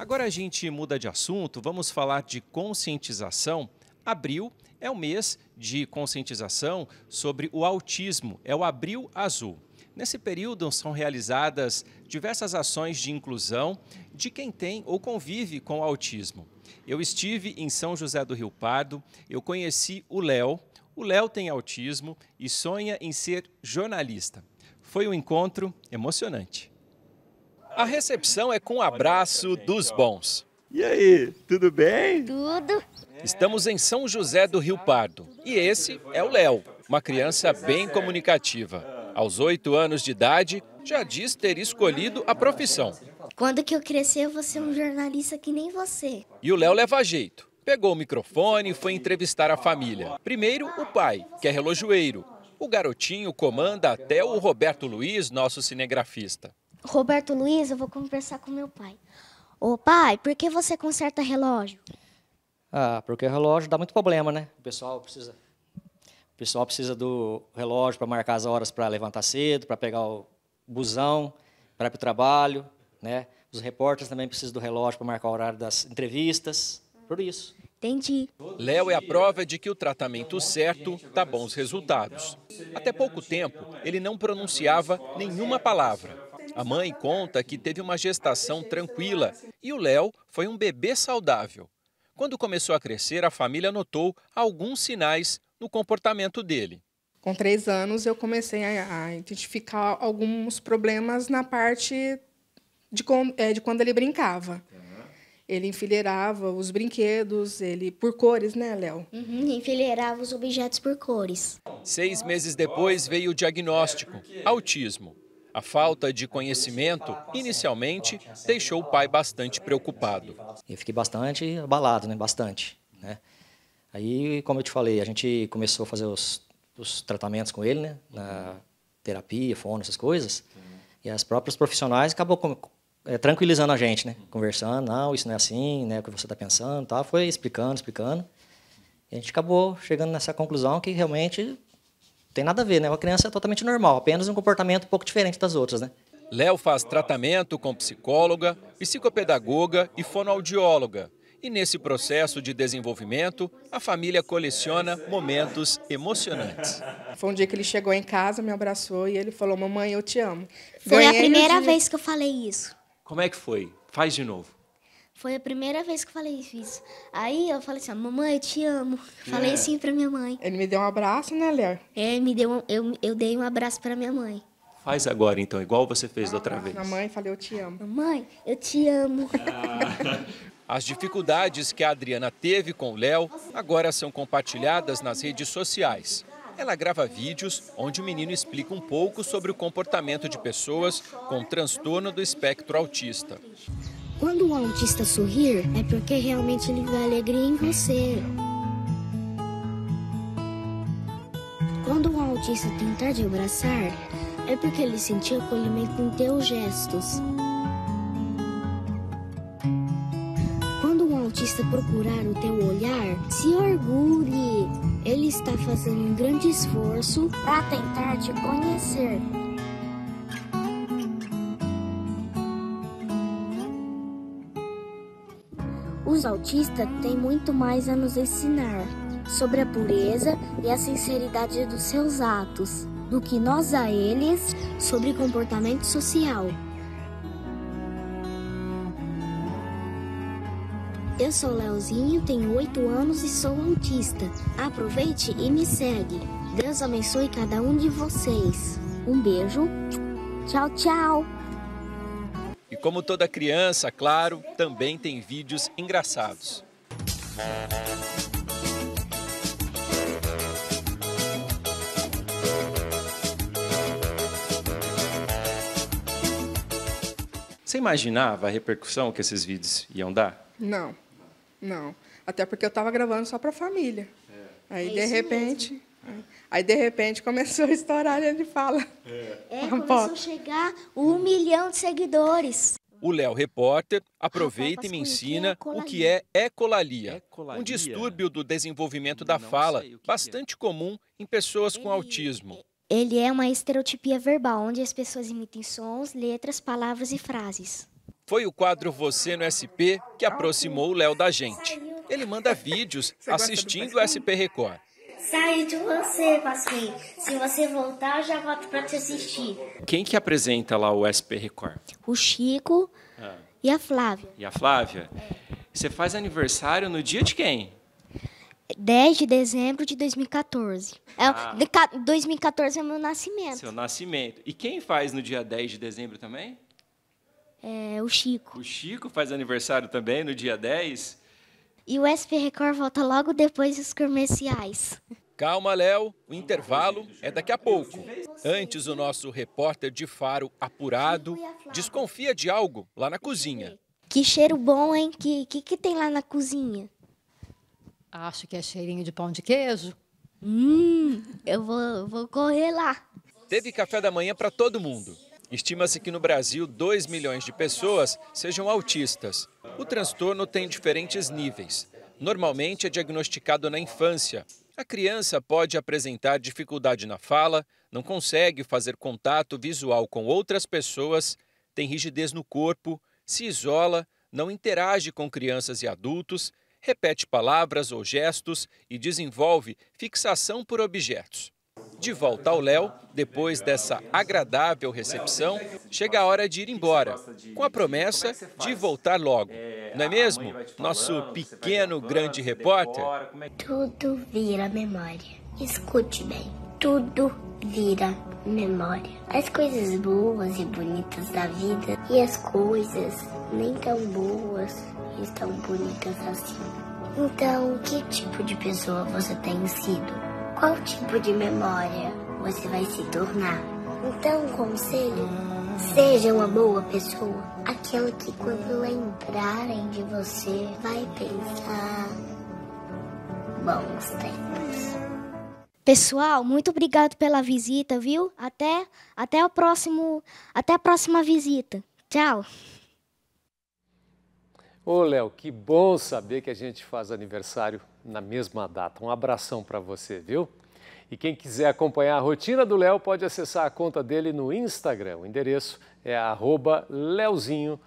Agora a gente muda de assunto, vamos falar de conscientização. Abril é o mês de conscientização sobre o autismo, é o Abril Azul. Nesse período são realizadas diversas ações de inclusão de quem tem ou convive com autismo. Eu estive em São José do Rio Pardo, eu conheci o Léo. O Léo tem autismo e sonha em ser jornalista. Foi um encontro emocionante. A recepção é com o abraço dos bons. E aí, tudo bem? Tudo. Estamos em São José do Rio Pardo e esse é o Léo, uma criança bem comunicativa. Aos oito anos de idade, já diz ter escolhido a profissão. Quando que eu crescer, eu vou ser um jornalista que nem você. E o Léo leva jeito. Pegou o microfone e foi entrevistar a família. Primeiro, o pai, que é relojoeiro. O garotinho comanda até o Roberto Luiz, nosso cinegrafista. Roberto Luiz, eu vou conversar com meu pai. Ô pai, por que você conserta relógio? Ah, porque o relógio dá muito problema, né? O pessoal precisa, o pessoal precisa do relógio para marcar as horas para levantar cedo, para pegar o busão, para ir para o trabalho, né? Os repórteres também precisam do relógio para marcar o horário das entrevistas, por isso. Entendi. Léo é a prova de que o tratamento certo dá bons resultados. Até pouco tempo, ele não pronunciava nenhuma palavra. A mãe conta que teve uma gestação tranquila e o Léo foi um bebê saudável. Quando começou a crescer, a família notou alguns sinais no comportamento dele. Com três anos, eu comecei a, identificar alguns problemas na parte de, é, de quando ele brincava. Ele enfileirava os brinquedos, ele por cores, né, Léo? Uhum, enfileirava os objetos por cores. Seis meses depois veio o diagnóstico: autismo. A falta de conhecimento, inicialmente, deixou o pai bastante preocupado. Eu fiquei bastante abalado, né? Bastante. Né? Aí, como eu te falei, a gente começou a fazer os, os tratamentos com ele, né? Na terapia, fono, essas coisas. E as próprias profissionais acabou com, é, tranquilizando a gente, né? Conversando, não, isso não é assim, né? O que você está pensando, tá? Foi explicando, explicando. E a gente acabou chegando nessa conclusão que realmente tem nada a ver, né? Uma criança é totalmente normal, apenas um comportamento um pouco diferente das outras, né? Léo faz tratamento com psicóloga, psicopedagoga e fonoaudióloga. E nesse processo de desenvolvimento, a família coleciona momentos emocionantes. Foi um dia que ele chegou em casa, me abraçou e ele falou: Mamãe, eu te amo. Foi Ganhei a primeira vez que eu falei isso. Como é que foi? Faz de novo. Foi a primeira vez que eu falei isso. Aí eu falei assim, mamãe, eu te amo. Falei é. assim pra minha mãe. Ele me deu um abraço, né, Léo? É, me deu um, eu, eu dei um abraço pra minha mãe. Faz agora, então, igual você fez da outra vez. Mamãe, falei, eu te amo. Mamãe, eu te amo. Ah. As dificuldades que a Adriana teve com o Léo agora são compartilhadas nas redes sociais. Ela grava vídeos onde o menino explica um pouco sobre o comportamento de pessoas com transtorno do espectro autista. Quando o autista sorrir, é porque realmente ele vê alegria em você. Quando o autista tentar te abraçar, é porque ele sentiu acolhimento em teus gestos. Quando o autista procurar o teu olhar, se orgulhe. Ele está fazendo um grande esforço para tentar te conhecer. Os autistas têm muito mais a nos ensinar sobre a pureza e a sinceridade dos seus atos do que nós a eles sobre comportamento social. Eu sou Leozinho, tenho 8 anos e sou autista. Aproveite e me segue. Deus abençoe cada um de vocês. Um beijo. Tchau, tchau. Como toda criança, claro, também tem vídeos engraçados. Você imaginava a repercussão que esses vídeos iam dar? Não, não. Até porque eu estava gravando só para a família. É. Aí, é de repente, mesmo. Aí, de repente, começou a estourar e de fala. É, é começou a chegar um milhão de seguidores. O Léo Repórter aproveita e me ensina o que é ecolalia, um distúrbio do desenvolvimento da fala, bastante comum em pessoas com autismo. Ele é uma estereotipia verbal, onde as pessoas imitem sons, letras, palavras e frases. Foi o quadro Você no SP que aproximou o Léo da gente. Ele manda vídeos assistindo o SP Record. Saio de você, Pasquim. Se você voltar, eu já volto para te assistir. Quem que apresenta lá o SP Record? O Chico Ah. e a Flávia. E a Flávia? Você faz aniversário no dia de quem? 10 de dezembro de 2014. É, Ah. ca- 2014 é meu nascimento. Seu nascimento. E quem faz no dia 10 de dezembro também? É o Chico. O Chico faz aniversário também no dia 10? E o SP Record volta logo depois dos comerciais. Calma, Léo, o intervalo é daqui a pouco. Antes, o nosso repórter de faro apurado desconfia de algo lá na cozinha. Que cheiro bom, hein? Que que, que tem lá na cozinha? Acho que é cheirinho de pão de queijo. Hum, eu vou, vou correr lá. Teve café da manhã para todo mundo. Estima-se que no Brasil 2 milhões de pessoas sejam autistas. O transtorno tem diferentes níveis. Normalmente é diagnosticado na infância. A criança pode apresentar dificuldade na fala, não consegue fazer contato visual com outras pessoas, tem rigidez no corpo, se isola, não interage com crianças e adultos, repete palavras ou gestos e desenvolve fixação por objetos. De volta ao Léo, depois dessa agradável recepção, chega a hora de ir embora, com a promessa de voltar logo. Não é mesmo? Nosso pequeno grande repórter. Tudo vira memória. Escute bem. Tudo vira memória. As coisas boas e bonitas da vida e as coisas nem tão boas e tão bonitas assim. Então, que tipo de pessoa você tem sido? Qual tipo de memória você vai se tornar? Então, um conselho: seja uma boa pessoa. Aquela que, quando lembrarem de você, vai pensar bons tempos. Pessoal, muito obrigado pela visita, viu? Até até o próximo, até a próxima visita. Tchau. Ô, Léo, que bom saber que a gente faz aniversário na mesma data. Um abração para você, viu? E quem quiser acompanhar a rotina do Léo pode acessar a conta dele no Instagram. O endereço é leozinho.tea.